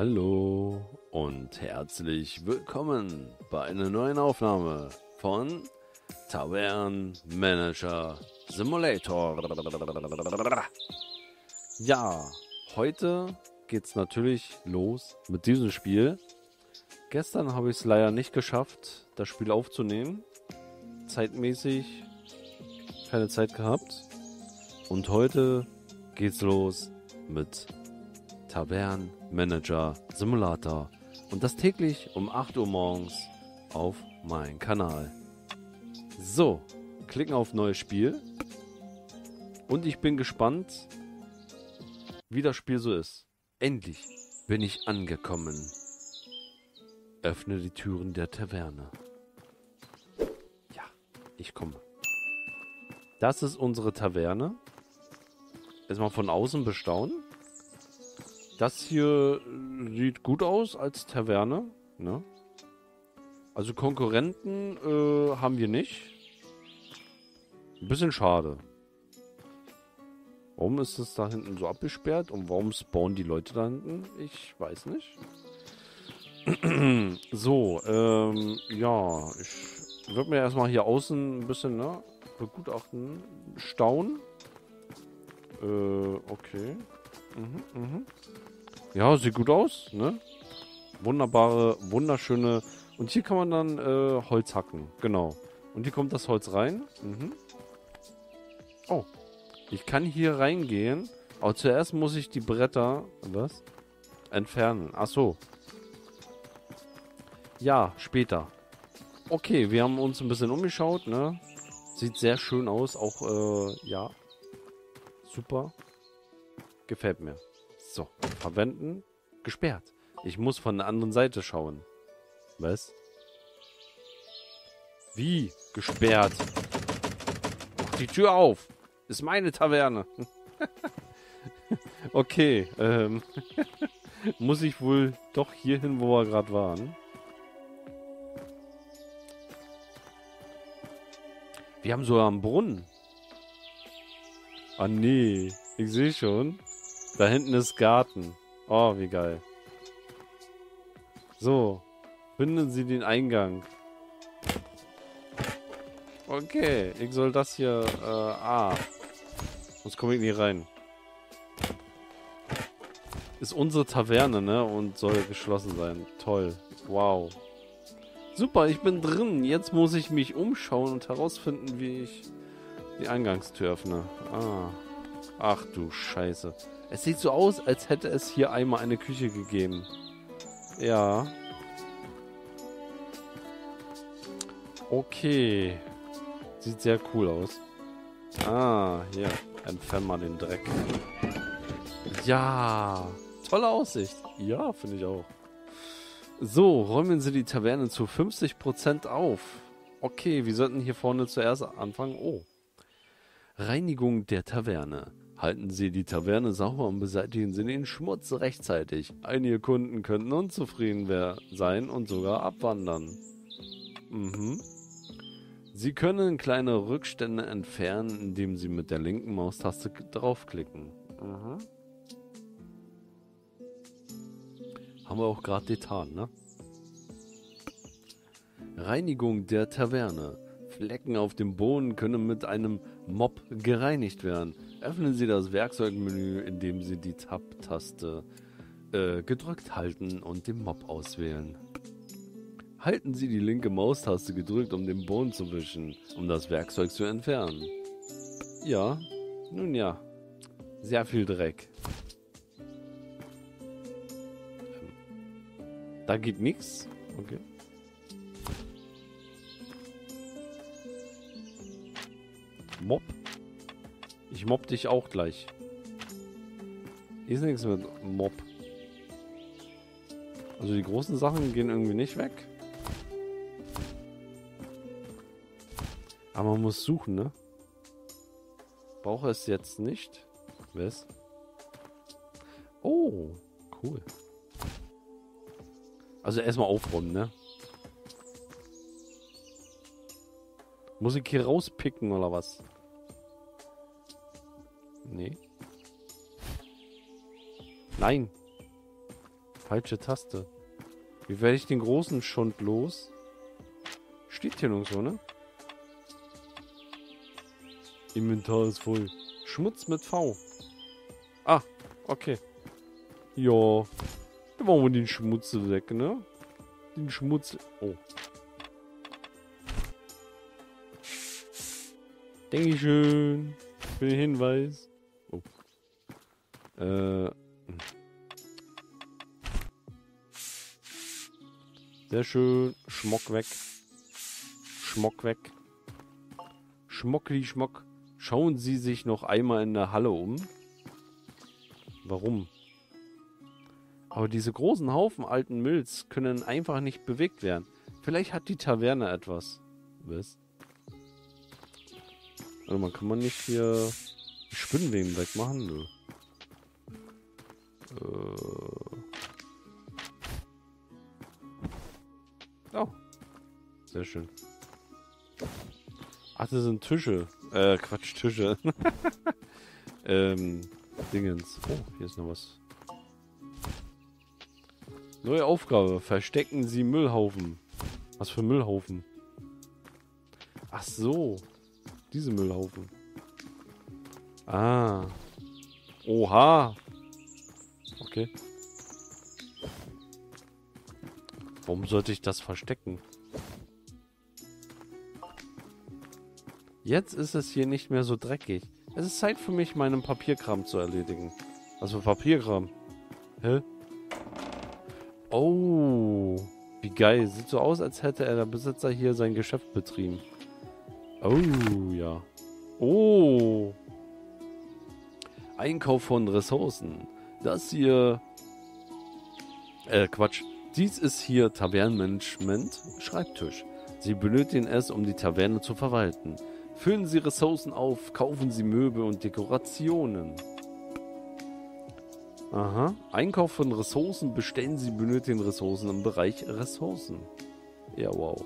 Hallo und herzlich willkommen bei einer neuen Aufnahme von Tavern Manager Simulator. Ja, heute geht's natürlich los mit diesem Spiel. Gestern habe ich es leider nicht geschafft, das Spiel aufzunehmen. Zeitmäßig keine Zeit gehabt. Und heute geht's los mit Tavern Manager Simulator. Und das täglich um 8 Uhr morgens auf meinem Kanal. So, klicken auf neues Spiel. Und ich bin gespannt, wie das Spiel so ist. Endlich bin ich angekommen. Öffne die Türen der Taverne. Ja, ich komme. Das ist unsere Taverne. Erstmal von außen bestaunen. Das hier sieht gut aus als Taverne. Ne? Also Konkurrenten äh, haben wir nicht. Ein bisschen schade. Warum ist es da hinten so abgesperrt und warum spawnen die Leute da hinten? Ich weiß nicht. so, ähm, ja, ich würde mir erstmal hier außen ein bisschen, ne, begutachten, staunen. Äh, okay. Mhm, mhm. Ja, sieht gut aus, ne? Wunderbare, wunderschöne. Und hier kann man dann äh, Holz hacken, genau. Und hier kommt das Holz rein. Mhm. Oh, ich kann hier reingehen. Aber zuerst muss ich die Bretter, was? Entfernen. Ach so. Ja, später. Okay, wir haben uns ein bisschen umgeschaut, ne? Sieht sehr schön aus, auch, äh, ja. Super. Gefällt mir. So, verwenden. Gesperrt. Ich muss von der anderen Seite schauen. Was? Wie? Gesperrt. Mach die Tür auf. Ist meine Taverne. okay, ähm. muss ich wohl doch hier hin, wo wir gerade waren. Wir haben sogar einen Brunnen. Ah nee, ich sehe schon. Da hinten ist Garten. Oh, wie geil. So, finden Sie den Eingang. Okay, ich soll das hier... Äh, ah. Sonst komme ich nie rein. Ist unsere Taverne, ne? Und soll geschlossen sein. Toll. Wow. Super, ich bin drin. Jetzt muss ich mich umschauen und herausfinden, wie ich die Eingangstür öffne. Ah. Ach du Scheiße. Es sieht so aus, als hätte es hier einmal eine Küche gegeben. Ja. Okay. Sieht sehr cool aus. Ah, hier. Entfernen mal den Dreck. Ja. Tolle Aussicht. Ja, finde ich auch. So, räumen Sie die Taverne zu 50% auf. Okay, wir sollten hier vorne zuerst anfangen. Oh. Reinigung der Taverne. Halten Sie die Taverne sauber und beseitigen Sie den Schmutz rechtzeitig. Einige Kunden könnten unzufrieden sein und sogar abwandern. Mhm. Sie können kleine Rückstände entfernen, indem Sie mit der linken Maustaste draufklicken. Mhm. Haben wir auch gerade getan, ne? Reinigung der Taverne. Flecken auf dem Boden können mit einem Mob gereinigt werden. Öffnen Sie das Werkzeugmenü, indem Sie die Tab-Taste äh, gedrückt halten und den Mob auswählen. Halten Sie die linke Maustaste gedrückt, um den Boden zu wischen, um das Werkzeug zu entfernen. Ja, nun ja, sehr viel Dreck. Da geht nichts. Okay. Mob. Ich mob dich auch gleich. Hier ist nichts mit Mob. Also die großen Sachen gehen irgendwie nicht weg. Aber man muss suchen, ne? Brauche es jetzt nicht. Was? Oh, cool. Also erstmal aufräumen, ne? Muss ich hier rauspicken oder was? Nee. Nein. Falsche Taste. Wie werde ich den großen Schund los? Steht hier nirgendwo, ne? Inventar ist voll. Schmutz mit V. Ah, okay. Ja. Da machen wir den Schmutz weg, ne? Den Schmutz... Oh. Dankeschön. Für den Hinweis. Äh... Sehr schön. Schmock weg. Schmock weg. Schmockli Schmock. Schauen Sie sich noch einmal in der Halle um. Warum? Aber diese großen Haufen alten Mülls können einfach nicht bewegt werden. Vielleicht hat die Taverne etwas. Was? Also man kann man nicht hier Spinnenweben wegmachen? Nö. Äh. Oh. Sehr schön. Ach, das sind Tische. Äh, Quatsch, Tische. ähm, Dingens. Oh, hier ist noch was. Neue Aufgabe. Verstecken Sie Müllhaufen. Was für Müllhaufen? Ach so. Diese Müllhaufen. Ah. Oha. Okay. Warum sollte ich das verstecken? Jetzt ist es hier nicht mehr so dreckig. Es ist Zeit für mich, meinen Papierkram zu erledigen. Was für Papierkram? Hä? Oh, wie geil. Sieht so aus, als hätte er der Besitzer hier sein Geschäft betrieben. Oh, ja. Oh. Einkauf von Ressourcen. Das hier... Äh, Quatsch. Dies ist hier Tavernenmanagement Schreibtisch. Sie benötigen es, um die Taverne zu verwalten. Füllen Sie Ressourcen auf, kaufen Sie Möbel und Dekorationen. Aha. Einkauf von Ressourcen, bestellen Sie benötigten Ressourcen im Bereich Ressourcen. Ja, wow.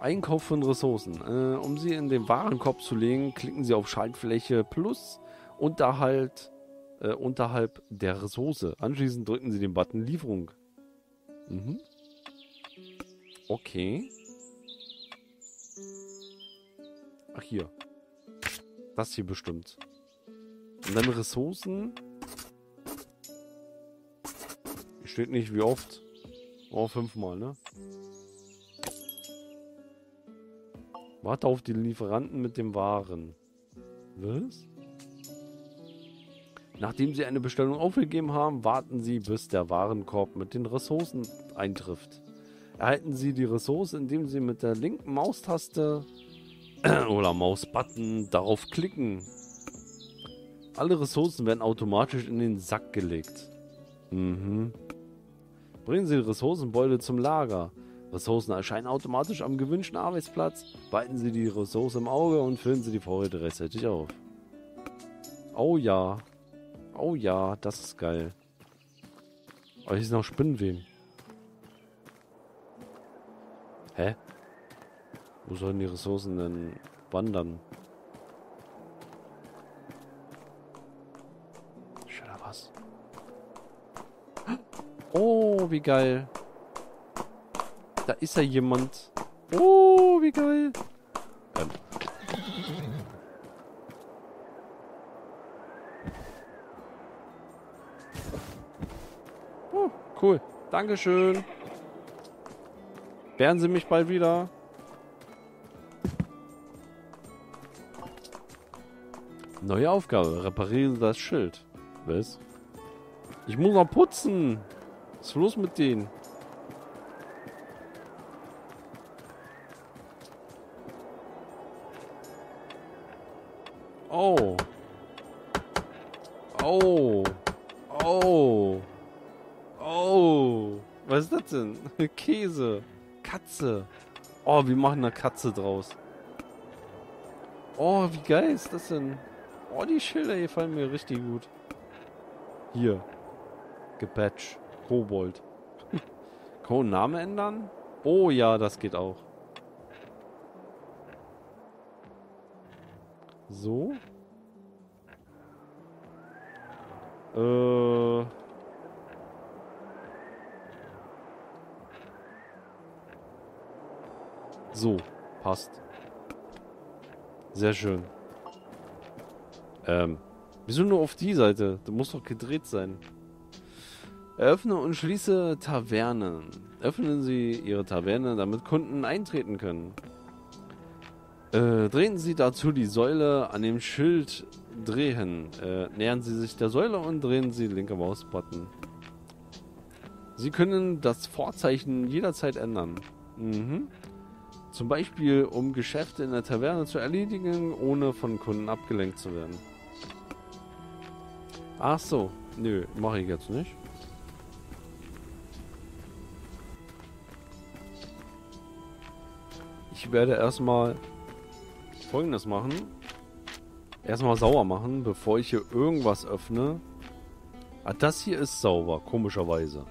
Einkauf von Ressourcen. Äh, um sie in den Warenkorb zu legen, klicken Sie auf Schaltfläche plus unterhalb, äh, unterhalb der Ressource. Anschließend drücken Sie den Button Lieferung. Mhm. Okay. Ach, hier. Das hier bestimmt. Und dann Ressourcen. Steht nicht wie oft. Oh, fünfmal, ne? Warte auf die Lieferanten mit dem Waren. Was? Nachdem Sie eine Bestellung aufgegeben haben, warten Sie, bis der Warenkorb mit den Ressourcen eintrifft. Erhalten Sie die Ressource, indem Sie mit der linken Maustaste oder Mausbutton darauf klicken. Alle Ressourcen werden automatisch in den Sack gelegt. Mhm. Bringen Sie die Ressourcenbeute zum Lager. Ressourcen erscheinen automatisch am gewünschten Arbeitsplatz. Behalten Sie die Ressource im Auge und füllen Sie die Vorräte rechtzeitig auf. Oh ja. Oh ja, das ist geil. Aber hier ist noch Spinnenweben. Hä? Wo sollen die Ressourcen denn wandern? Schöner was. Oh, wie geil. Da ist ja jemand. Oh, wie geil. Ähm. Cool. Dankeschön. Werden Sie mich bald wieder. Neue Aufgabe. Repariere das Schild. Was? Ich muss noch putzen. Was ist los mit denen? Oh. Oh. Oh. Oh. Was ist das denn? Käse. Katze. Oh, wir machen eine Katze draus. Oh, wie geil ist das denn? Oh, die Schilder hier fallen mir richtig gut. Hier. Gepatch. Kobold. Kann man Name ändern? Oh ja, das geht auch. So. Äh. So, passt. Sehr schön. Ähm, wieso nur auf die Seite? Du musst doch gedreht sein. Eröffne und schließe Tavernen. Öffnen Sie Ihre Taverne, damit Kunden eintreten können. Äh, drehen Sie dazu die Säule an dem Schild drehen. Äh, nähern Sie sich der Säule und drehen Sie linke Mausbutton. Sie können das Vorzeichen jederzeit ändern. Mhm. Zum Beispiel, um Geschäfte in der Taverne zu erledigen, ohne von Kunden abgelenkt zu werden. Ach so. Nö, mache ich jetzt nicht. Ich werde erstmal folgendes machen. Erstmal sauer machen, bevor ich hier irgendwas öffne. Ah, das hier ist sauber, komischerweise.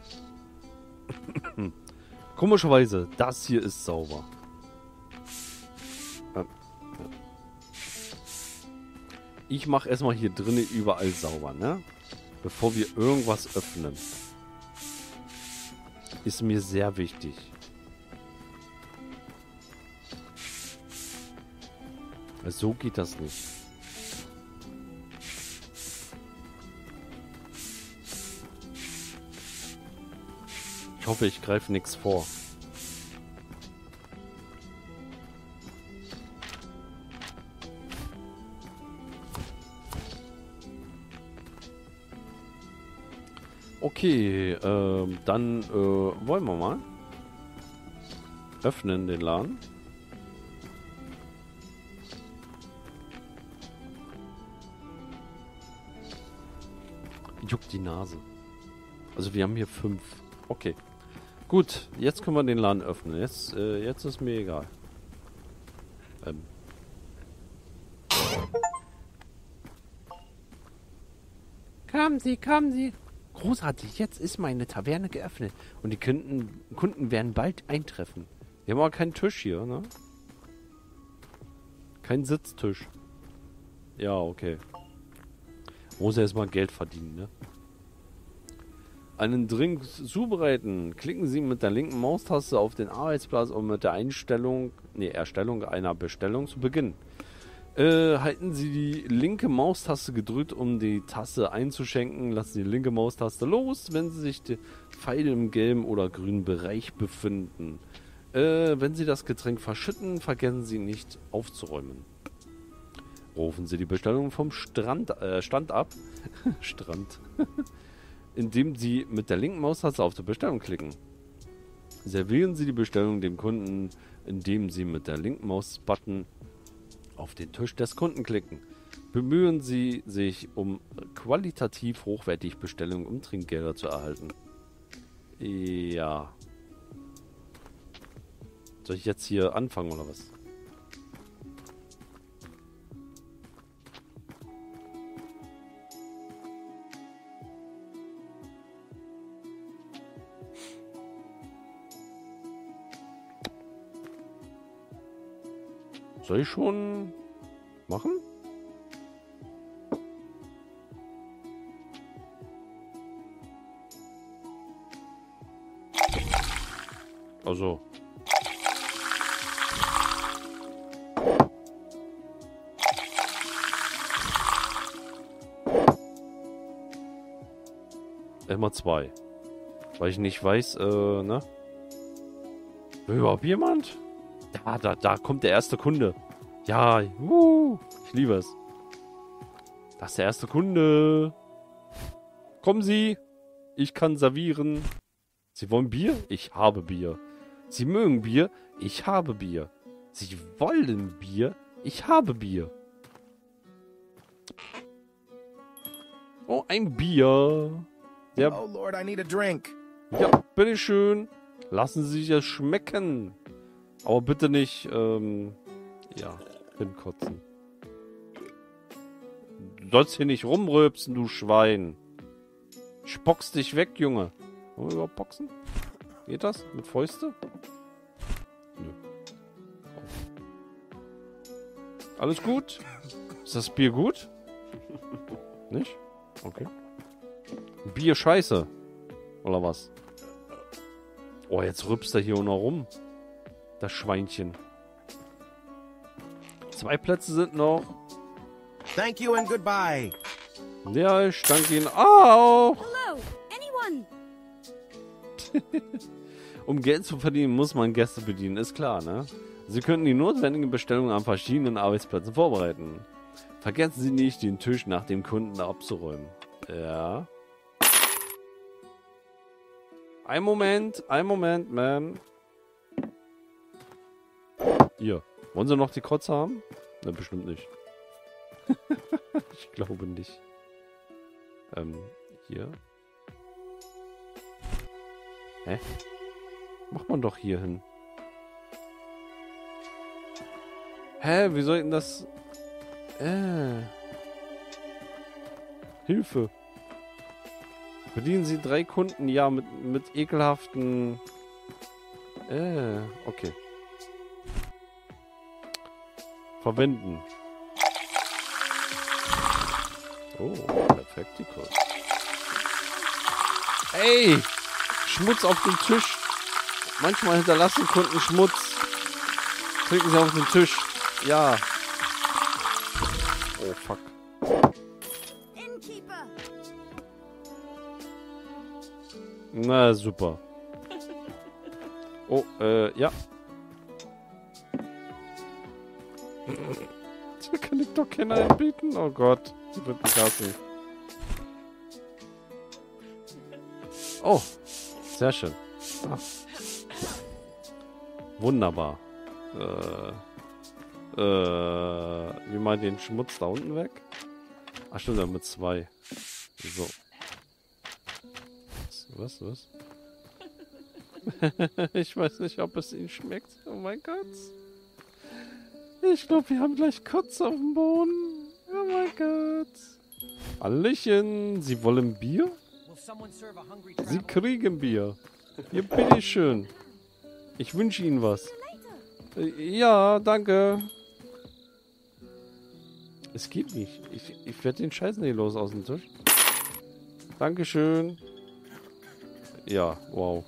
komischerweise, das hier ist sauber. Ich mache erstmal hier drinnen überall sauber, ne? Bevor wir irgendwas öffnen. Ist mir sehr wichtig. So geht das nicht. Ich hoffe, ich greife nichts vor. Okay, äh, dann äh, wollen wir mal öffnen den Laden. Juckt die Nase. Also wir haben hier fünf. Okay. Gut, jetzt können wir den Laden öffnen. Jetzt, äh, jetzt ist mir egal. Ähm. Kommen Sie, kommen Sie. Großartig, jetzt ist meine Taverne geöffnet. Und die Kunden, Kunden werden bald eintreffen. Wir haben aber keinen Tisch hier, ne? Kein Sitztisch. Ja, okay. Muss erstmal Geld verdienen, ne? Einen Drink zubereiten. Klicken Sie mit der linken Maustaste auf den Arbeitsplatz, um mit der Einstellung, nee, Erstellung einer Bestellung zu beginnen. Äh, halten Sie die linke Maustaste gedrückt, um die Tasse einzuschenken. Lassen Sie die linke Maustaste los, wenn Sie sich die Pfeile im gelben oder grünen Bereich befinden. Äh, wenn Sie das Getränk verschütten, vergessen Sie nicht aufzuräumen. Rufen Sie die Bestellung vom Strand, äh, Stand ab. Strand. indem Sie mit der linken Maustaste auf die Bestellung klicken. Servieren Sie die Bestellung dem Kunden, indem Sie mit der linken Mausbutton auf den Tisch des Kunden klicken. Bemühen Sie sich um qualitativ hochwertig Bestellungen, um Trinkgelder zu erhalten. Ja. Soll ich jetzt hier anfangen oder was? Soll ich schon machen? Also. Immer zwei. Weil ich nicht weiß, äh, ne? Will überhaupt jemand? Da, da, da kommt der erste Kunde. Ja, uh, ich liebe es. Das ist der erste Kunde. Kommen Sie. Ich kann servieren. Sie wollen Bier? Ich habe Bier. Sie mögen Bier? Ich habe Bier. Sie wollen Bier? Ich habe Bier. Oh, ein Bier. Ja. Oh Lord, I need a drink. Ja, bitteschön. Lassen Sie sich es schmecken. Aber bitte nicht, ähm, ja, hinkotzen. Du sollst hier nicht rumröpsen, du Schwein. Spockst dich weg, Junge. Wollen wir überhaupt boxen? Geht das? Mit Fäuste? Nö. Alles gut? Ist das Bier gut? Nicht? Okay. Bier scheiße. Oder was? Oh, jetzt rübst er hier noch rum. Das Schweinchen. Zwei Plätze sind noch. Thank you and goodbye. Ja, ich danke Ihnen auch. Hello, anyone? Um Geld zu verdienen, muss man Gäste bedienen, ist klar, ne? Sie könnten die notwendigen Bestellungen an verschiedenen Arbeitsplätzen vorbereiten. Vergessen Sie nicht, den Tisch nach dem Kunden abzuräumen. Ja. Ein Moment, ein Moment, Ma'am. Hier. Wollen Sie noch die Kotze haben? Ne, bestimmt nicht. ich glaube nicht. Ähm, hier. Hä? Macht man doch hier hin. Hä, wie soll ich denn das... Äh. Hilfe. Bedienen Sie drei Kunden, ja, mit, mit ekelhaften... Äh, okay. Verwenden. Oh, Perfektikus. Ey! Schmutz auf dem Tisch. Manchmal hinterlassen Kunden Schmutz. Trinken sie auf den Tisch. Ja. Oh, fuck. Innkeeper. Na, super. Oh, äh, ja. Keiner anbieten. Oh Gott. Sie wird mich hassen. Oh, sehr schön. Ah. Wunderbar. Äh, äh, wie mal den Schmutz da unten weg? Ach stimmt, dann mit zwei. So. Was, was? ich weiß nicht, ob es Ihnen schmeckt. Oh mein Gott. Ich glaube, wir haben gleich Kotze auf dem Boden. Oh mein Gott. Hallöchen, Sie wollen Bier? Sie kriegen Bier. Hier, bitteschön. Ich wünsche Ihnen was. Äh, Ja, danke. Es geht nicht. Ich, ich werde den Scheiß nicht los aus dem Tisch. Dankeschön. Ja, wow.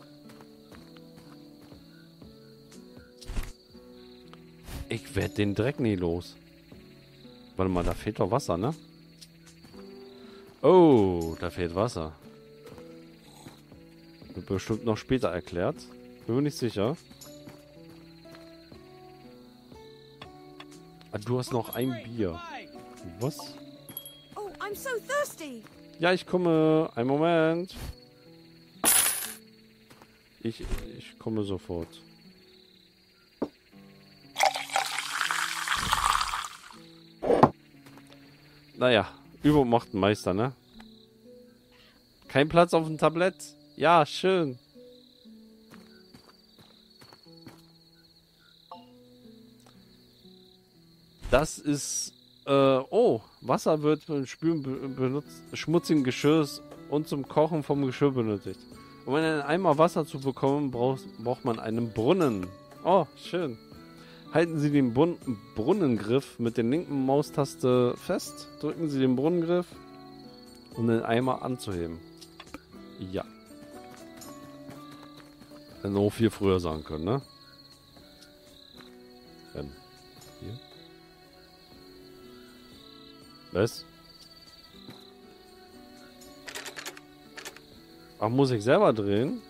Ich werde den Dreck nie los. Warte mal, da fehlt doch Wasser, ne? Oh, da fehlt Wasser. Wird bestimmt noch später erklärt. Bin mir nicht sicher. Ah, du hast noch ein Bier. Was? Oh, I'm so thirsty. Ja, ich komme. Ein Moment. Ich, ich komme sofort. Naja, Übung macht einen Meister, ne? Kein Platz auf dem Tablett. Ja, schön. Das ist, äh, oh, Wasser wird beim Spülen be benutzt, schmutzigen Geschirrs und zum Kochen vom Geschirr benötigt. Um einen Eimer Wasser zu bekommen, braucht, braucht man einen Brunnen. Oh, schön. Halten Sie den Brun Brunnengriff mit der linken Maustaste fest. Drücken Sie den Brunnengriff, um den Eimer anzuheben. Ja. Hätten wir auch viel früher sagen können, ne? Ähm, hier. Was? Ach, muss ich selber drehen?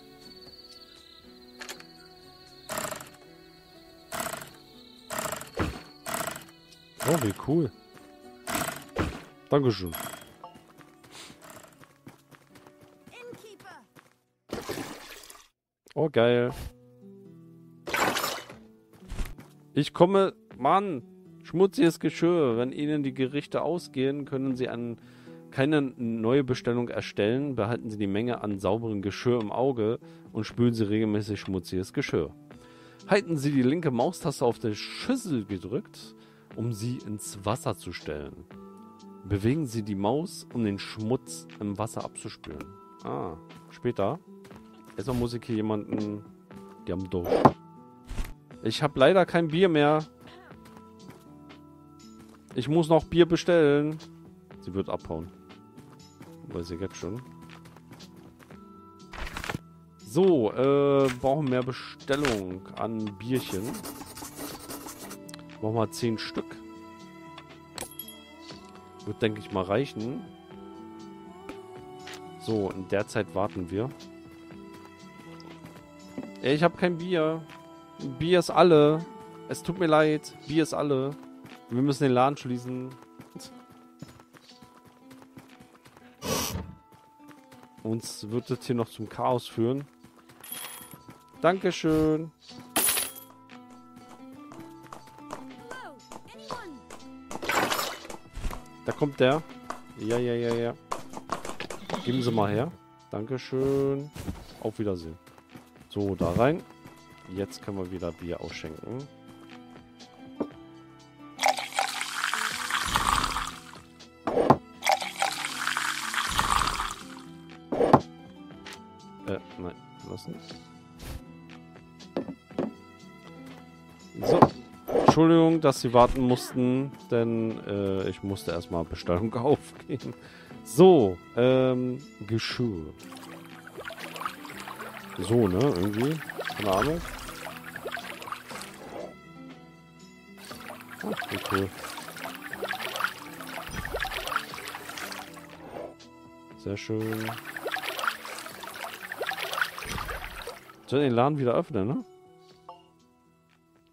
Oh, wie cool. Dankeschön. Oh, geil. Ich komme... Mann! Schmutziges Geschirr. Wenn Ihnen die Gerichte ausgehen, können Sie an keine neue Bestellung erstellen. Behalten Sie die Menge an sauberem Geschirr im Auge und spülen Sie regelmäßig schmutziges Geschirr. Halten Sie die linke Maustaste auf der Schüssel gedrückt, um sie ins Wasser zu stellen. Bewegen Sie die Maus, um den Schmutz im Wasser abzuspülen. Ah, später. Erstmal muss ich hier jemanden... Die haben Durst. Ich habe leider kein Bier mehr. Ich muss noch Bier bestellen. Sie wird abhauen. Weiß ich jetzt schon. So, äh, brauchen mehr Bestellung an Bierchen. Machen wir 10 Stück. Wird, denke ich mal, reichen. So, in der Zeit warten wir. Ey, ich habe kein Bier. Bier ist alle. Es tut mir leid. Bier ist alle. Wir müssen den Laden schließen. Uns wird das hier noch zum Chaos führen. Dankeschön. Kommt der. Ja, ja, ja, ja. Geben Sie mal her. Dankeschön. Auf Wiedersehen. So, da rein. Jetzt können wir wieder Bier ausschenken. Äh, nein, lassen. So. Entschuldigung, dass Sie warten mussten, denn äh, ich musste erstmal Bestellung aufgeben. So, ähm, Geschirr. So, ne, irgendwie. Keine Ahnung. Oh, wie cool. Sehr schön. Soll den Laden wieder öffnen, ne?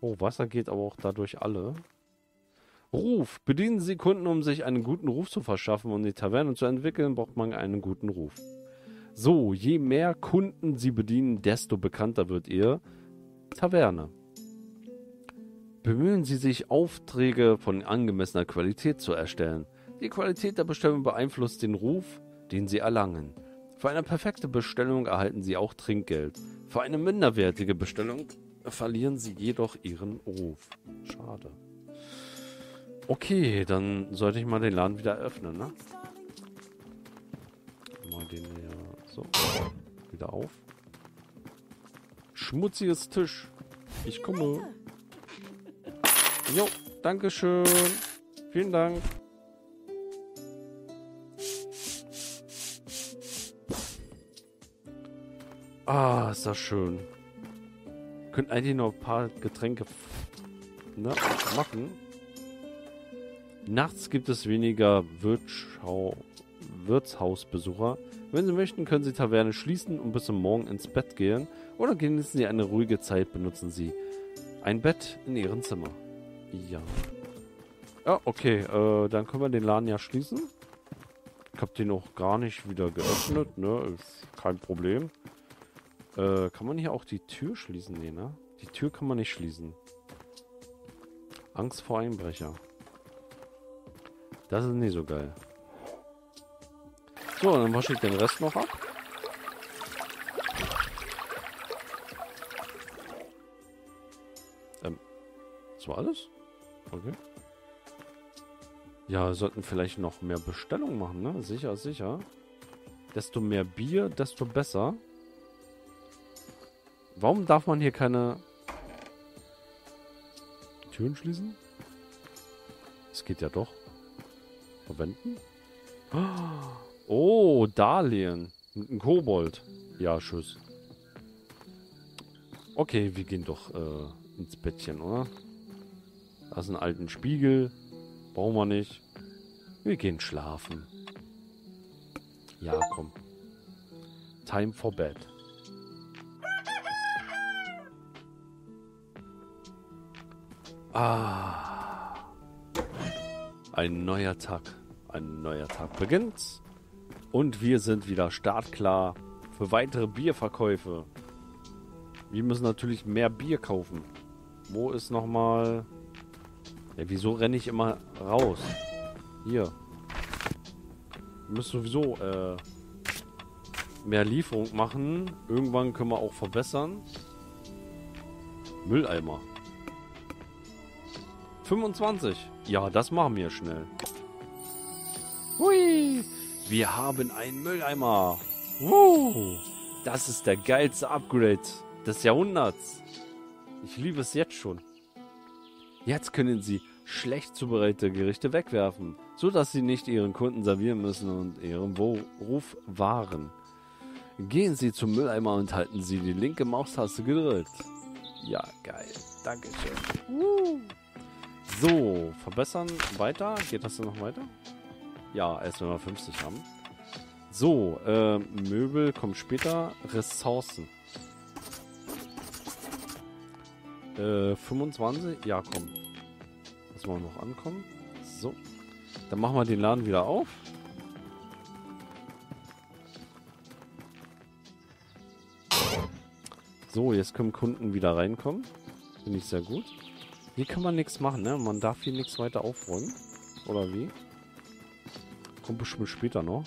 Oh, Wasser geht aber auch dadurch alle. Ruf. Bedienen Sie Kunden, um sich einen guten Ruf zu verschaffen und die Taverne zu entwickeln, braucht man einen guten Ruf. So, je mehr Kunden Sie bedienen, desto bekannter wird Ihr Taverne. Bemühen Sie sich, Aufträge von angemessener Qualität zu erstellen. Die Qualität der Bestellung beeinflusst den Ruf, den Sie erlangen. Für eine perfekte Bestellung erhalten Sie auch Trinkgeld. Für eine minderwertige Bestellung verlieren Sie jedoch Ihren Ruf. Schade. Okay, dann sollte ich mal den Laden wieder öffnen, ne? Mal den hier so wieder auf. Schmutziges Tisch. Ich komme. Jo, Dankeschön. Vielen Dank. Ah, ist das schön. Könnten eigentlich noch ein paar Getränke ne, machen. Nachts gibt es weniger Wirtschau Wirtshausbesucher. Wenn Sie möchten, können Sie Taverne schließen und bis zum Morgen ins Bett gehen. Oder genießen Sie eine ruhige Zeit, benutzen Sie ein Bett in Ihrem Zimmer. Ja. Ja, okay, äh, dann können wir den Laden ja schließen. Ich habe den auch gar nicht wieder geöffnet, ne? Ist kein Problem. Äh, kann man hier auch die Tür schließen? Nee, ne? Die Tür kann man nicht schließen. Angst vor Einbrecher. Das ist nicht so geil. So, dann wasche ich den Rest noch ab. Ähm, das war alles? Okay. Ja, wir sollten vielleicht noch mehr Bestellungen machen, ne? Sicher, sicher. Desto mehr Bier, desto besser. Warum darf man hier keine Türen schließen? Es geht ja doch. Verwenden? Oh, Darlehen. Einem Kobold. Ja, tschüss. Okay, wir gehen doch äh, ins Bettchen, oder? Da ist ein alten Spiegel. Brauchen wir nicht. Wir gehen schlafen. Ja, komm. Time for bed. Ah. Ein neuer Tag. Ein neuer Tag beginnt. Und wir sind wieder startklar für weitere Bierverkäufe. Wir müssen natürlich mehr Bier kaufen. Wo ist nochmal... Ja, wieso renne ich immer raus? Hier. Wir müssen sowieso äh, mehr Lieferung machen. Irgendwann können wir auch verbessern. Mülleimer. 25. Ja, das machen wir schnell. Hui. Wir haben einen Mülleimer. Uh, das ist der geilste Upgrade des Jahrhunderts. Ich liebe es jetzt schon. Jetzt können Sie schlecht zubereitete Gerichte wegwerfen, so dass Sie nicht Ihren Kunden servieren müssen und Ihren Ruf wahren. Gehen Sie zum Mülleimer und halten Sie die linke Maustaste gedrückt. Ja, geil. Dankeschön. Uh. So, verbessern. Weiter. Geht das denn noch weiter? Ja, erst wenn wir 50 haben. So, äh, Möbel kommt später. Ressourcen. Äh, 25? Ja, komm. Lass mal noch ankommen. So. Dann machen wir den Laden wieder auf. So, jetzt können Kunden wieder reinkommen. Finde ich sehr gut. Hier kann man nichts machen, ne? Man darf hier nichts weiter aufräumen. Oder wie? Kommt bestimmt später noch.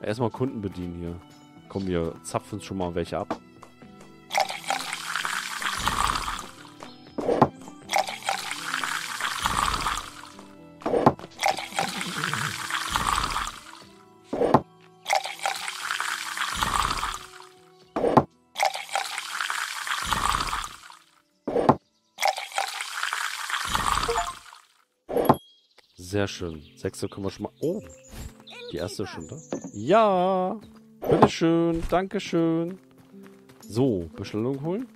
Erstmal Kunden bedienen hier. Komm, wir zapfen schon mal welche ab. Sehr schön. Sechste können wir schon mal... Oh, die erste ist schon da. Ja, bitteschön, dankeschön. So, Bestellung holen.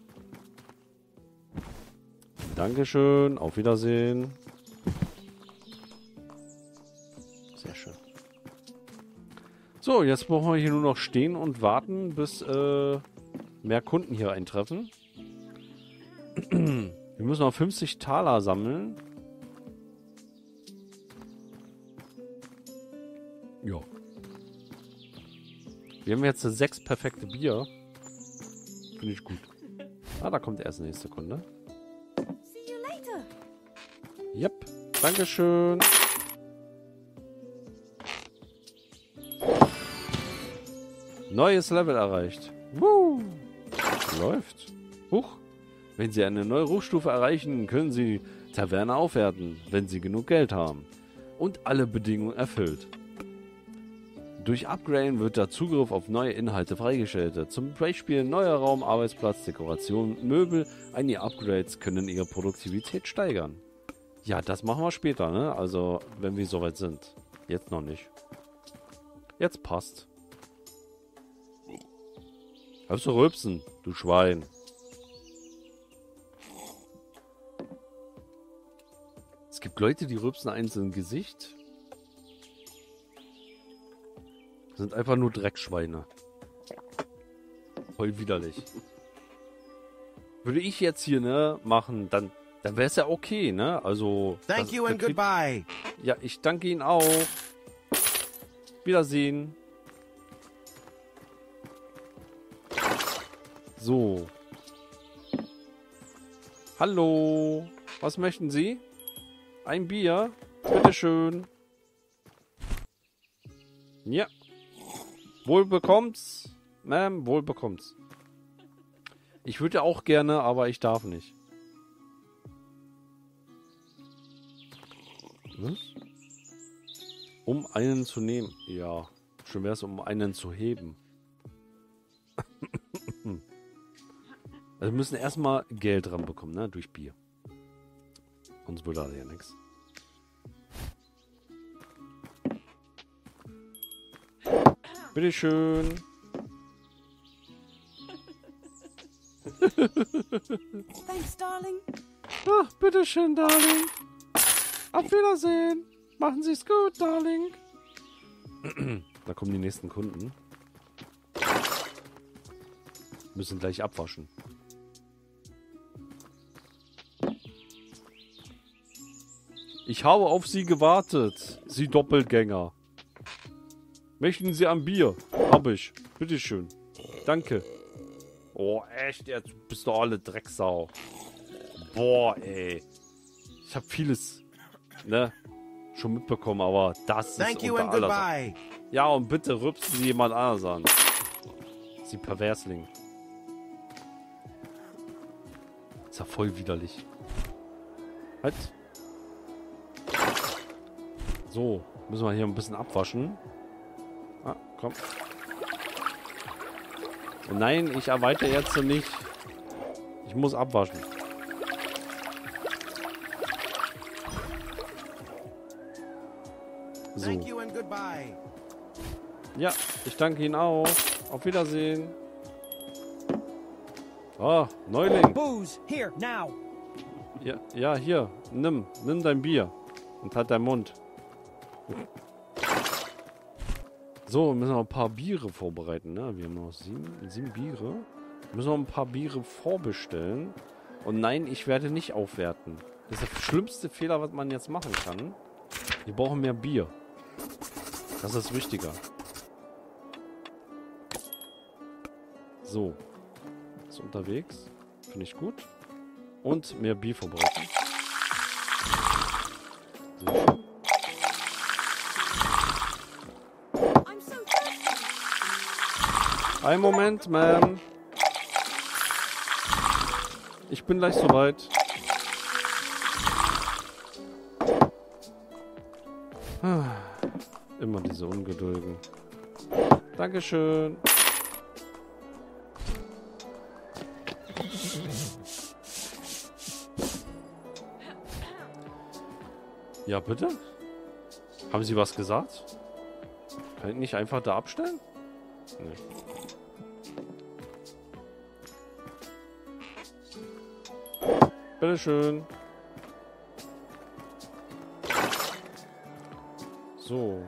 Dankeschön, auf Wiedersehen. Sehr schön. So, jetzt brauchen wir hier nur noch stehen und warten, bis äh, mehr Kunden hier eintreffen. Wir müssen noch 50 Taler sammeln. Ja. Wir haben jetzt sechs perfekte Bier. Finde ich gut. Ah, da kommt erst nächste Kunde. See you later. Yep. Dankeschön. Neues Level erreicht. Woo. Läuft. Huch. Wenn Sie eine neue Rufstufe erreichen, können Sie Taverne aufwerten, wenn Sie genug Geld haben. Und alle Bedingungen erfüllt. Durch Upgraden wird der Zugriff auf neue Inhalte freigeschaltet. Zum Beispiel neuer Raum, Arbeitsplatz, Dekoration, Möbel. Einige Upgrades können ihre Produktivität steigern. Ja, das machen wir später, ne? Also, wenn wir soweit sind. Jetzt noch nicht. Jetzt passt. Hörst du rülpsen, du Schwein. Es gibt Leute, die rülpsen eins im Gesicht. Sind einfach nur Dreckschweine. Voll widerlich. Würde ich jetzt hier, ne, machen, dann, dann wäre es ja okay, ne? Also. Thank das- you and goodbye. Ja, ich danke Ihnen auch. Wiedersehen. So. Hallo. Was möchten Sie? Ein Bier? Bitteschön. Ja. Wohl bekommt's. Ma'am, wohl bekommt's. Ich würde auch gerne, aber ich darf nicht. Was? Um einen zu nehmen. Ja. Schön wäre es, um einen zu heben. also wir müssen erstmal Geld dran bekommen, ne? Durch Bier. Sonst würde da ja nichts. Bitteschön. Thanks, darling. Ach, bitteschön, Darling. Auf Wiedersehen. Machen Sie es gut, Darling. da kommen die nächsten Kunden. Müssen gleich abwaschen. Ich habe auf Sie gewartet, Sie Doppelgänger. Möchten Sie ein Bier? Hab ich. Bitteschön. Danke. Oh, echt? Jetzt bist du alle Drecksau. Boah, ey. Ich habe vieles, ne, schon mitbekommen, aber das Thank ist you unter and aller. Ja, und bitte rübsen Sie jemand anders an. Sie Perversling. Ist ja voll widerlich. Halt. So, müssen wir hier ein bisschen abwaschen. Ah, komm. Nein, ich erweitere jetzt nicht. Ich muss abwaschen. So. Ja, ich danke Ihnen auch. Auf Wiedersehen. Ah, Neuling. Ja, ja, hier. Nimm. Nimm dein Bier. Und halt deinen Mund. So, wir müssen noch ein paar Biere vorbereiten, ne? Wir haben noch sieben, sieben Biere. Wir müssen noch ein paar Biere vorbestellen. Und nein, ich werde nicht aufwerten. Das ist der schlimmste Fehler, was man jetzt machen kann. Wir brauchen mehr Bier. Das ist wichtiger. So. Ist unterwegs. Finde ich gut. Und mehr Bier vorbereiten. Sehr Ein Moment, Ma'am. Ich bin gleich soweit. Ah, Immer diese Ungedulden. Dankeschön. Ja, bitte? Haben Sie was gesagt? Kann ich nicht einfach da abstellen? Nee. Bitteschön. So.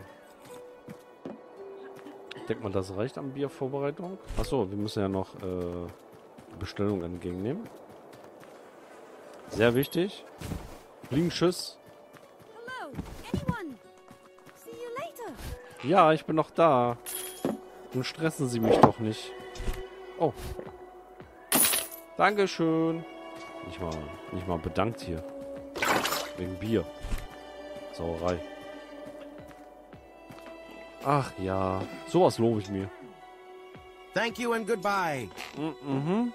Ich denke mal, das reicht an Biervorbereitung. Achso, wir müssen ja noch äh, Bestellung entgegennehmen. Sehr wichtig. Later. Ja, ich bin noch da. Nun stressen Sie mich doch nicht. Oh. Dankeschön. Nicht mal, nicht mal bedankt hier. Wegen Bier. Sauerei. Ach ja, sowas lobe ich mir. Thank you and goodbye. Mhm.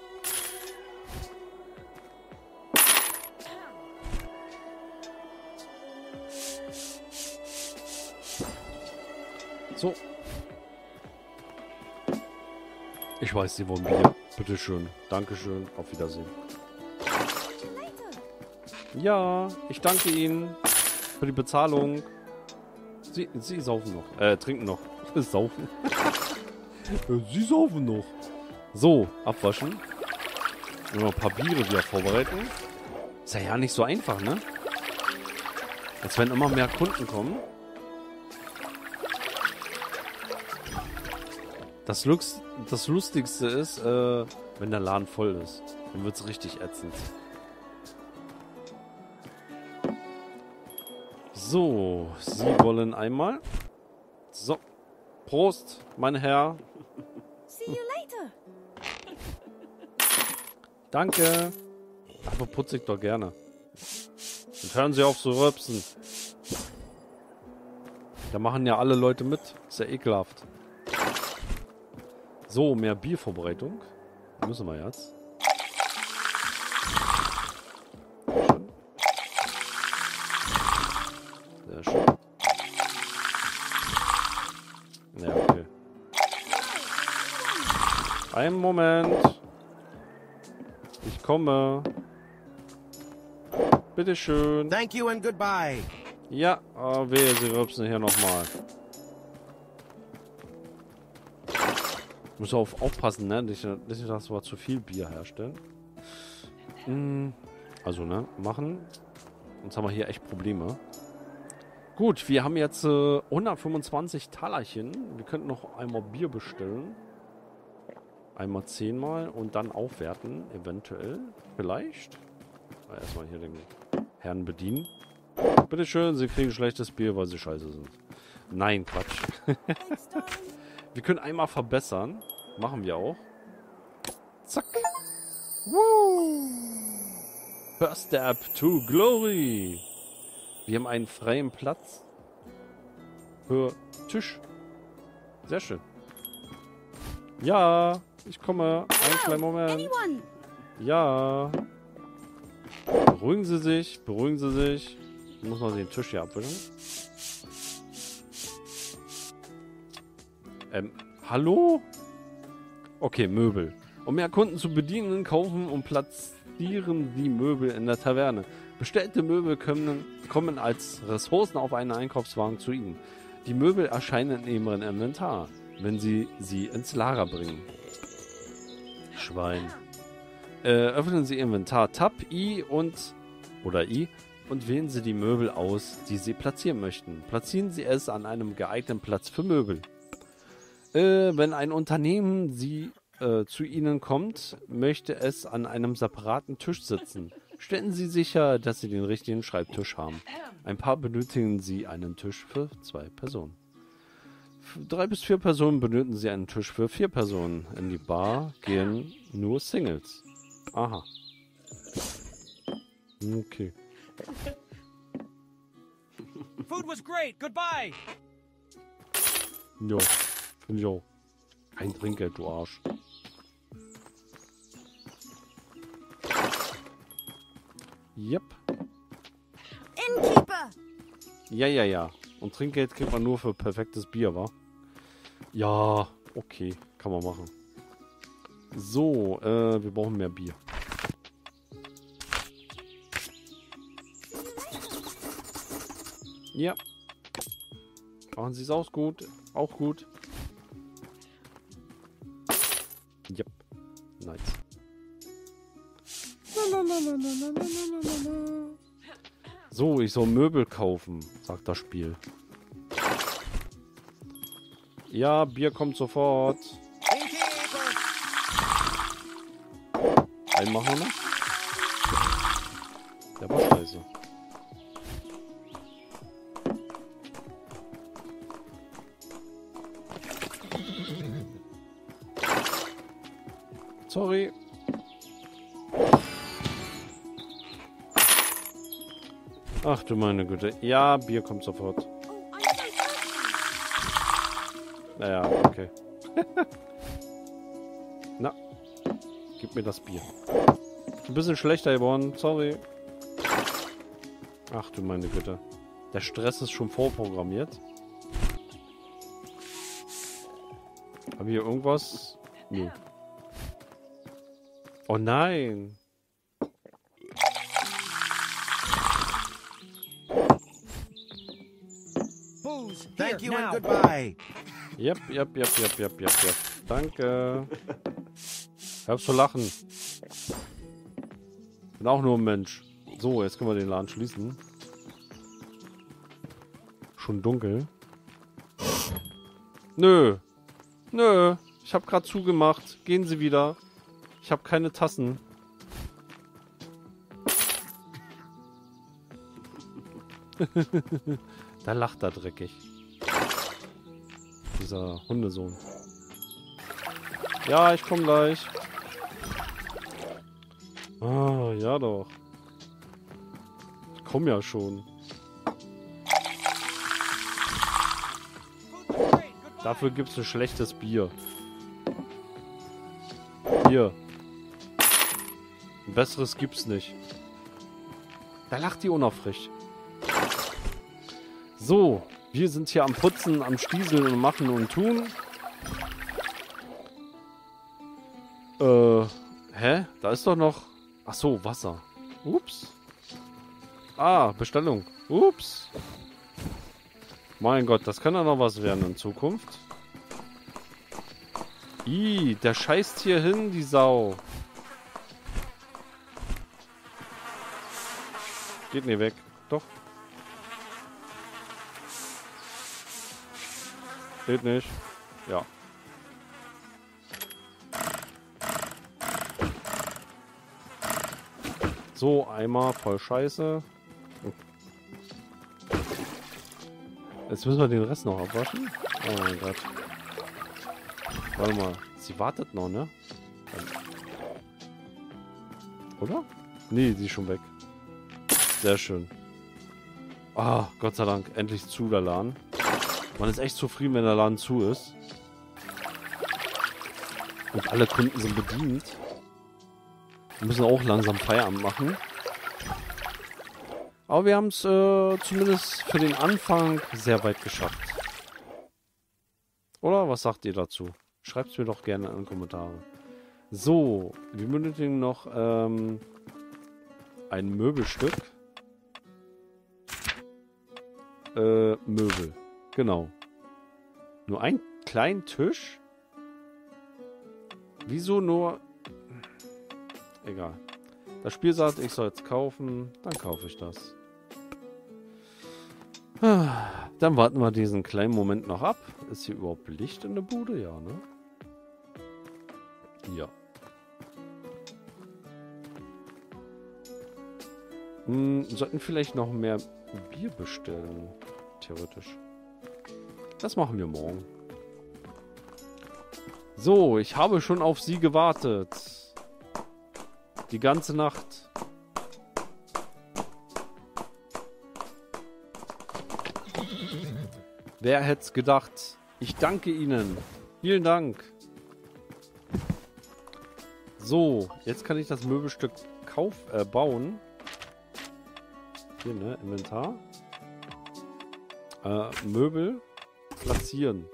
So. Ich weiß, Sie wollen Bier. Bitteschön. Dankeschön. Auf Wiedersehen. Ja, ich danke Ihnen für die Bezahlung. Sie, Sie saufen noch. Äh, trinken noch. Saufen. Sie saufen noch. So, abwaschen. Und noch ein paar Biere wieder vorbereiten. Ist ja ja nicht so einfach, ne? Jetzt werden immer mehr Kunden kommen. Das, Lux das Lustigste ist, äh, wenn der Laden voll ist. Dann wird's richtig ätzend. So, Sie wollen einmal. So. Prost, mein Herr. See you later. Danke. Aber putze ich doch gerne. Und hören Sie auf zu rülpsen. Da machen ja alle Leute mit. Ist ja ekelhaft. So, mehr Biervorbereitung. Müssen wir jetzt. Einen Moment. Ich komme. Bitteschön. Thank you and goodbye. Ja, oh, wehe, sie rübsen hier nochmal. Muss auf, aufpassen, ne? Nicht, nicht, dass wir zu viel Bier herstellen. Mm, also, ne? Machen. Sonst haben wir hier echt Probleme. Gut, wir haben jetzt äh, 125 Talerchen. Wir könnten noch einmal Bier bestellen. Einmal zehnmal und dann aufwerten, eventuell. Vielleicht. Aber erstmal hier den Herrn bedienen. Bitteschön, Sie kriegen schlechtes Bier, weil Sie scheiße sind. Nein, Quatsch. Wir können einmal verbessern. Machen wir auch. Zack. Woo. First step to glory. Wir haben einen freien Platz für Tisch. Sehr schön. Ja, ich komme. Einen kleinen Moment. Ja. Beruhigen Sie sich, beruhigen Sie sich. Ich muss mal den Tisch hier abwischen. Ähm, hallo? Okay, Möbel. Um mehr Kunden zu bedienen, kaufen und platzieren Sie Möbel in der Taverne. Bestellte Möbel können, kommen als Ressourcen auf einen Einkaufswagen zu Ihnen. Die Möbel erscheinen in Ihrem Inventar, wenn Sie sie ins Lager bringen. Schwein. Äh, öffnen Sie Inventar Tab I und oder I und wählen Sie die Möbel aus, die Sie platzieren möchten. Platzieren Sie es an einem geeigneten Platz für Möbel. Äh, wenn ein Unternehmen sie äh, zu Ihnen kommt, möchte es an einem separaten Tisch sitzen. Stellen Sie sicher, dass Sie den richtigen Schreibtisch haben. Ein paar benötigen Sie einen Tisch für zwei Personen. Drei bis vier Personen benötigen Sie einen Tisch für vier Personen. In die Bar gehen nur Singles. Aha. Okay. Food was great. Goodbye. Jo, finde ich auch. Kein Trinkgeld, du Arsch. Yep. Innkeeper! Ja, ja, ja. Und Trinkgeld kriegt man nur für perfektes Bier, wa? Ja, okay. Kann man machen. So, äh, wir brauchen mehr Bier. Ja. Machen Sie es auch gut. Auch gut. Yep. Nice. So, ich soll Möbel kaufen, sagt das Spiel. Ja, Bier kommt sofort. Innkeeper! Einen machen wir. Der war scheiße. Sorry. Ach du meine Güte. Ja, Bier kommt sofort. Naja, okay. Na, gib mir das Bier. Ein bisschen schlechter geworden, sorry. Ach du meine Güte. Der Stress ist schon vorprogrammiert. Haben wir hier irgendwas? Nö. Oh nein. Now. goodbye. Yep, yep, yep, yep, yep, yep, yep. Danke. Hör zu lachen. Bin auch nur ein Mensch. So, jetzt können wir den Laden schließen. Schon dunkel. Nö. Nö. Ich habe gerade zugemacht. Gehen Sie wieder. Ich habe keine Tassen. da lacht er dreckig. Dieser Hundesohn. Ja, ich komm gleich. Ah, ja doch. Ich komm ja schon. Dafür gibt's ein schlechtes Bier. Hier. Ein besseres gibt's nicht. Da lacht die unaufrecht. So, wir sind hier am Putzen, am Stieseln und machen und tun. Äh, hä? Da ist doch noch... Ach so, Wasser. Ups. Ah, Bestellung. Ups. Mein Gott, das kann ja noch was werden in Zukunft. Ih, der scheißt hier hin, die Sau. Geht nie weg. Doch. Geht nicht. Ja. So, Eimer voll Scheiße. Jetzt müssen wir den Rest noch abwaschen. Oh mein Gott. Warte mal. Sie wartet noch, ne? Oder? Nee, die ist schon weg. Sehr schön. Ah, Gott sei Dank. Endlich zu der Laden. Man ist echt zufrieden, wenn der Laden zu ist. Und alle Kunden sind bedient. Wir müssen auch langsam Feierabend machen. Aber wir haben es äh, zumindest für den Anfang sehr weit geschafft. Oder was sagt ihr dazu? Schreibt es mir doch gerne in die Kommentare. So, wir benötigen noch ähm, ein Möbelstück. Äh, Möbel. Genau. Nur einen kleinen Tisch? Wieso nur... Egal. Das Spiel sagt, ich soll es kaufen. Dann kaufe ich das. Dann warten wir diesen kleinen Moment noch ab. Ist hier überhaupt Licht in der Bude? Ja, ne? Ja. Hm, sollten vielleicht noch mehr Bier bestellen. Theoretisch. Das machen wir morgen. So, ich habe schon auf Sie gewartet. Die ganze Nacht. Wer hätte es gedacht? Ich danke Ihnen. Vielen Dank. So, jetzt kann ich das Möbelstück kauf, äh, bauen. Hier, ne? Inventar. Äh, Möbel platzieren.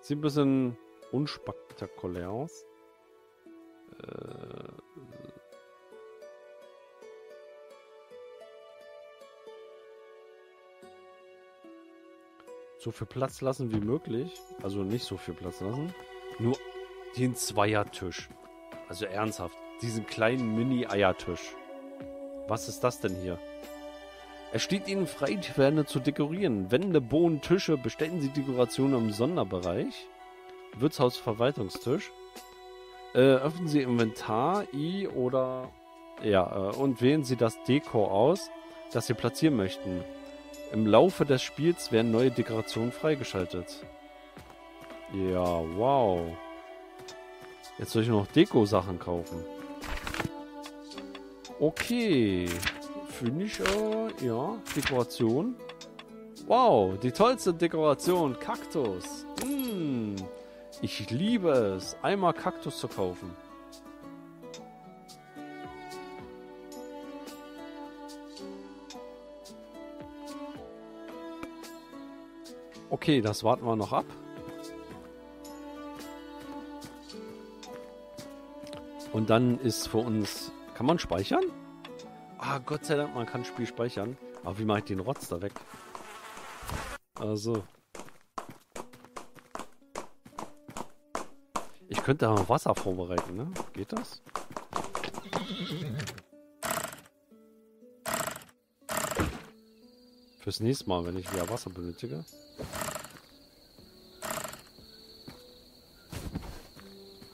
Sieht ein bisschen unspektakulär aus. Äh, so viel Platz lassen wie möglich. Also nicht so viel Platz lassen. Nur den Zweiertisch. Also ernsthaft. Diesen kleinen Mini-Eiertisch. Was ist das denn hier? Es steht Ihnen frei, die Ferne zu dekorieren. Wände, Bohnen, Tische. Bestellen Sie Dekorationen im Sonderbereich. Wirtshaus Verwaltungstisch. Äh, öffnen Sie Inventar, I oder ja, äh, und wählen Sie das Deko aus, das Sie platzieren möchten. Im Laufe des Spiels werden neue Dekorationen freigeschaltet. Ja, wow. Jetzt soll ich noch Deko-Sachen kaufen. Okay. Finde ich, äh, ja, Dekoration. Wow, die tollste Dekoration. Kaktus. Mm, ich liebe es, einmal Kaktus zu kaufen. Okay, das warten wir noch ab. Und dann ist für uns... Kann man speichern? Ah, Gott sei Dank, man kann Spiel speichern. Aber wie mache ich den Rotz da weg? Also... Ich könnte da Wasser vorbereiten, ne? Geht das? Fürs nächste Mal, wenn ich wieder Wasser benötige.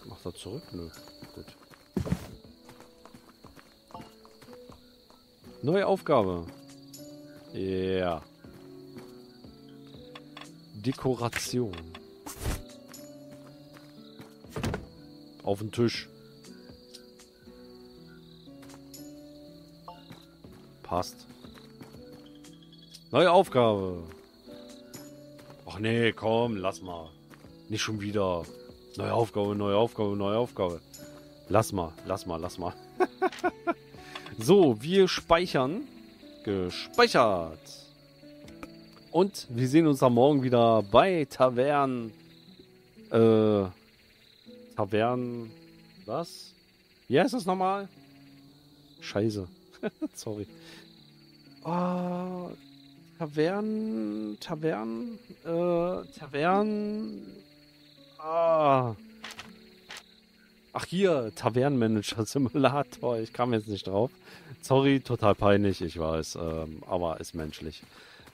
Macht er zurück? Nö. Gut. Neue Aufgabe. Ja. Dekoration. Auf den Tisch. Passt. Neue Aufgabe. Ach nee, komm, lass mal. Nicht schon wieder. Neue Aufgabe, neue Aufgabe, neue Aufgabe. Lass mal, lass mal, lass mal. so, wir speichern. Gespeichert. Und wir sehen uns am Morgen wieder bei Tavern. Äh. Tavern. Was? Wie heißt das nochmal? Scheiße. Sorry. Ah. Tavern. Tavern. Äh. Tavern. Ah. Ach hier, Tavernenmanager Simulator. Ich kam jetzt nicht drauf. Sorry, total peinlich, ich weiß. Ähm, aber ist menschlich.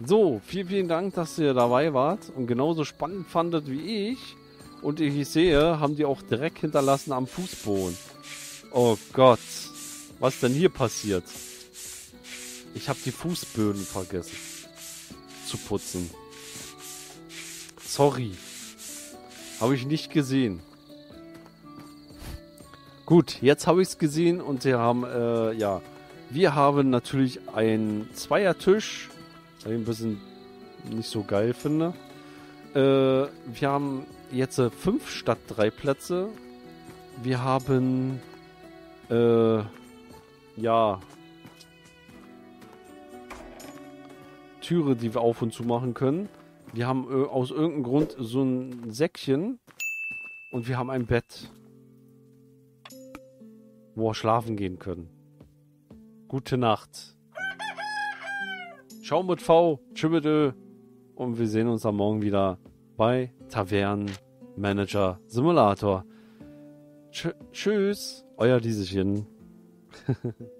So, vielen, vielen Dank, dass ihr dabei wart und genauso spannend fandet wie ich. Und ich sehe, haben die auch Dreck hinterlassen am Fußboden. Oh Gott. Was denn hier passiert? Ich habe die Fußböden vergessen zu putzen. Sorry. Habe ich nicht gesehen. Gut, jetzt habe ich es gesehen und sie haben, äh, ja, wir haben natürlich einen Zweiertisch, was ich ein bisschen nicht so geil finde. Äh, wir haben jetzt äh, fünf statt drei Plätze. Wir haben, äh, ja, Türe, die wir auf und zu machen können. Wir haben äh, aus irgendeinem Grund so ein Säckchen und wir haben ein Bett, wo wir schlafen gehen können. Gute Nacht. Schau mit V, tschüss und wir sehen uns am Morgen wieder bei Tavern Manager Simulator. Tsch tschüss, euer Lieschen.